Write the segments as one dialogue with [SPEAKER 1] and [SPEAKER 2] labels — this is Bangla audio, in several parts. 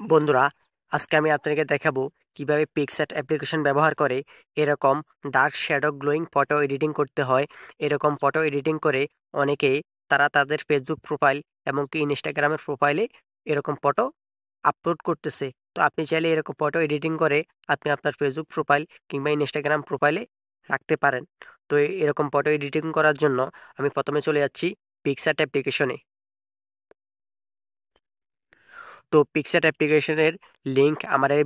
[SPEAKER 1] বন্ধুরা, আজকে আমি আপনাকে দেখাবো কীভাবে পিকস্যাট অ্যাপ্লিকেশন ব্যবহার করে এরকম dark shadow glowing photo editing করতে হয়। এরকম ফটো এডিটিং করে অনেকেই তারা তাদের ফেসবুক প্রোফাইল এমনকি ইনস্টাগ্রামের প্রোফাইলে এরকম ফটো আপলোড করতেছে। তো আপনি চাইলে এরকম ফটো এডিটিং করে আপনি আপনার ফেসবুক প্রোফাইল কিংবা ইনস্টাগ্রাম প্রোফাইলে রাখতে পারেন। তো এরকম ফটো এডিটিং করার জন্য আমি প্রথমে চলে যাচ্ছি পিকস্যাট অ্যাপ্লিকেশনে তো পিকচার অ্যাপ্লিকেশনের লিঙ্ক আমার এই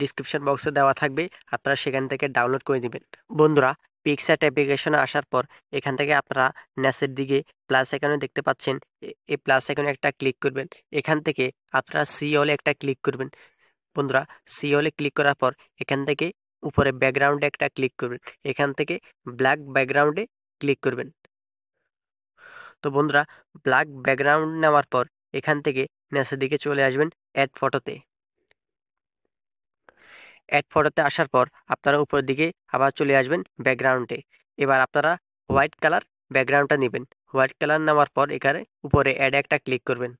[SPEAKER 1] ডিসক্রিপশন বক্সে দেওয়া থাকবে, আপনারা সেখান থেকে ডাউনলোড করে নেবেন। বন্ধুরা পিকস্যাট অ্যাপ্লিকেশনে আসার পর এখান থেকে আপনারা ন্যাসের দিকে প্লাস এখানে দেখতে পাচ্ছেন এই প্লাস এখানে একটা ক্লিক করবেন। এখান থেকে আপনারা সি হলে একটা ক্লিক করবেন। বন্ধুরা সি হলে ক্লিক করার পর এখান থেকে উপরে ব্যাকগ্রাউন্ডে একটা ক্লিক করবেন। এখান থেকে ব্ল্যাক ব্যাকগ্রাউন্ডে ক্লিক করবেন। তো বন্ধুরা ব্ল্যাক ব্যাকগ্রাউন্ড নেওয়ার পর এখান থেকে নেচের দিকে চলে আসবেন অ্যাড ফটোতে। অ্যাড ফটোতে আসার পর আপনারা উপরের দিকে আবার চলে আসবেন ব্যাকগ্রাউন্ডে। এবার আপনারা হোয়াইট কালার ব্যাকগ্রাউন্ডটা নেবেন। হোয়াইট কালার নেওয়ার পর এখানে উপরে অ্যাড একটা ক্লিক করবেন।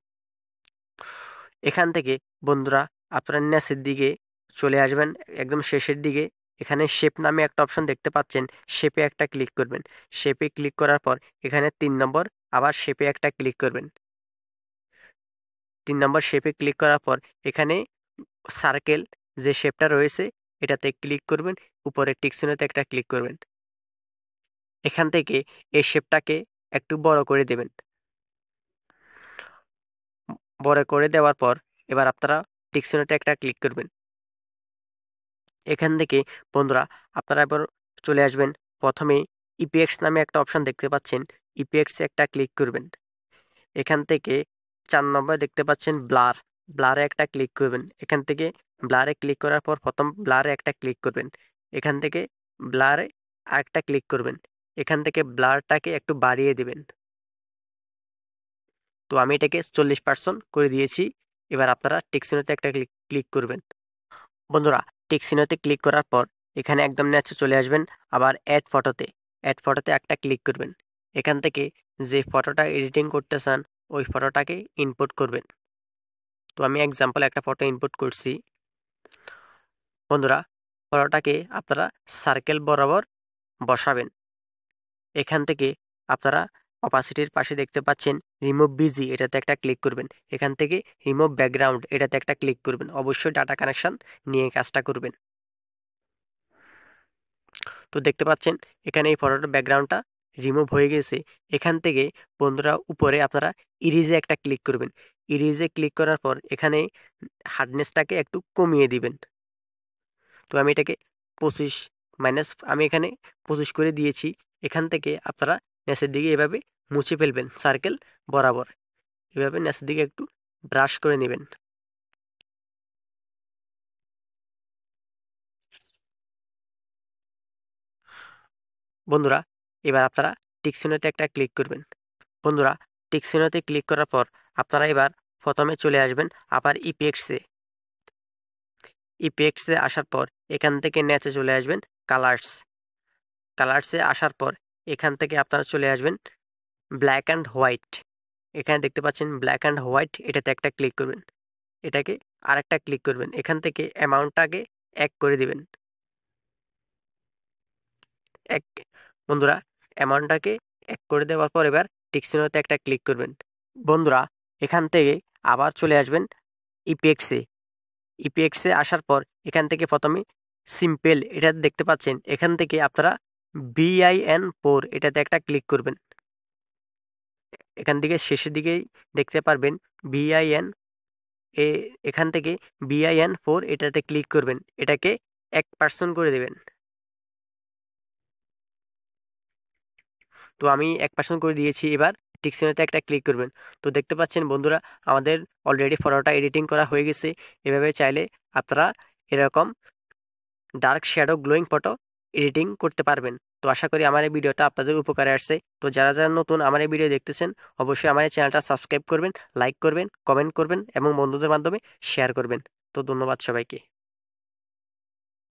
[SPEAKER 1] এখান থেকে বন্ধুরা আপনারা নেচের দিকে চলে আসবেন, একদম শেষের দিকে। এখানে শেপ নামে একটা অপশন দেখতে পাচ্ছেন শেপে একটা ক্লিক করবেন। শেপে ক্লিক করার পর এখানে তিন নম্বর আবার শেপে একটা ক্লিক করবেন। তিন নম্বর শেপে ক্লিক করার পর এখানে সার্কেল যে শেপটা রয়েছে, এটাতে ক্লিক করবেন উপরে টিকসিনোতে একটা ক্লিক করবেন। এখান থেকে এই শেপটাকে একটু বড় করে দেবেন। বড় করে দেওয়ার পর এবার আপনারা টিকসিনোতে একটা ক্লিক করবেন। এখান থেকে বন্ধুরা, আপনারা এবার চলে আসবেন। প্রথমে ইপিএক্স নামে একটা অপশান দেখতে পাচ্ছেন। ইপিএক্সে একটা ক্লিক করবেন। এখান থেকে চার নম্বরে দেখতে পাচ্ছেন ব্লার। ব্লারে একটা ক্লিক করবেন। এখান থেকে ব্লারে ক্লিক করার পর প্রথম ব্লারে একটা ক্লিক করবেন। এখান থেকে ব্লারে আরেকটা ক্লিক করবেন। এখান থেকে ব্লারটাকে একটু বাড়িয়ে দেবেন। তো আমি এটাকে চল্লিশ পার্সেন্ট করে দিয়েছি। এবার আপনারা টেক্সিনোতে একটা ক্লিক ক্লিক করবেন। বন্ধুরা, টেক্সিনোতে ক্লিক করার পর এখানে একদম ন্যাচে চলে আসবেন আবার অ্যাড ফটোতে অ্যাড ফটোতে একটা ক্লিক করবেন। এখান থেকে যে ফটোটা এডিটিং করতে চান ওই ফটোটাকে ইনপুট করবেন। তো আমি এক্সাম্পল একটা ফটো ইনপুট করছি। বন্ধুরা, ফটোটাকে আপনারা সার্কেল বরাবর বসাবেন। এখান থেকে আপনারা অপাসিটির পাশে দেখতে পাচ্ছেন রিমুভ বিজি এটাতে একটা ক্লিক করবেন। এখান থেকে রিমুভ ব্যাকগ্রাউন্ড এটাতে একটা ক্লিক করবেন। অবশ্যই ডাটা কানেকশান নিয়ে কাজটা করবেন। তো দেখতে পাচ্ছেন, এখানে এই ফটোটার ব্যাকগ্রাউন্ডটা রিমুভ হয়ে গেছে, এখান থেকে বন্ধুরা উপরে আপনারা ইরিজে একটা ক্লিক করবেন। ইরিজে ক্লিক করার পর এখানে হার্ডনেসটাকে একটু কমিয়ে দিবেন। তো আমি এটাকে পঁচিশ মাইনাস আমি এখানে পঁচিশ করে দিয়েছি, এখান থেকে আপনারা নেসের দিকে এভাবে মুছে ফেলবেন সার্কেল বরাবর। এভাবে নেসের দিকে একটু ব্রাশ করে নেবেন। বন্ধুরা এবার আপনারা টিকসিনোতে একটা ক্লিক করবেন। বন্ধুরা টিকসিনোতে ক্লিক করার পর আপনারা এবার প্রথমে চলে আসবেন আবার ইপিএক্সে ইপিএক্সে আসার পর এখান থেকে নেচে চলে আসবেন কালার্স কালার্সে আসার পর এখান থেকে আপনারা চলে আসবেন ব্ল্যাক অ্যান্ড হোয়াইট এখানে দেখতে পাচ্ছেন ব্ল্যাক অ্যান্ড হোয়াইট এটাতে একটা ক্লিক করবেন। এটাকে আরেকটা ক্লিক করবেন। এখান থেকে অ্যামাউন্টটাকে এক করে দিবেন। এক, বন্ধুরা অ্যামাউন্টটাকে এক করে দেওয়ার পর এবার টিকসিনোতে একটা ক্লিক করবেন। বন্ধুরা, এখান থেকে আবার চলে আসবেন ইপিএক্সে ইপিএক্সে আসার পর এখান থেকে প্রথমে সিম্পল এটা দেখতে পাচ্ছেন, এখান থেকে আপনারা বিআইএন ফোর এটাতে একটা ক্লিক করবেন। এখান থেকে শেষের দিকেই দেখতে পারবেন বিআইএন এ, এখান থেকে বিআইএন ফোর এটাতে ক্লিক করবেন। এটাকে এক পার্সেন্ট করে দেবেন। তো আমি এক পার্সেন্ট করে দিয়েছি। এবার টিকসিনেতে একটা ক্লিক করবেন। তো দেখতে পাচ্ছেন বন্ধুরা, আমাদের অলরেডি ফটোটা এডিটিং করা হয়ে গেছে। এভাবে চাইলে আপনারা এরকম dark shadow glowing photo editing করতে পারবেন। তো আশা করি আমার এই ভিডিওটা আপনাদের উপকারে আসছে। তো যারা যারা নতুন আমার এই ভিডিও দেখতেছেন, অবশ্যই আমার এই চ্যানেলটা সাবস্ক্রাইব করবেন লাইক করবেন কমেন্ট করবেন এবং বন্ধুদের মাধ্যমে শেয়ার করবেন। তো ধন্যবাদ সবাইকে।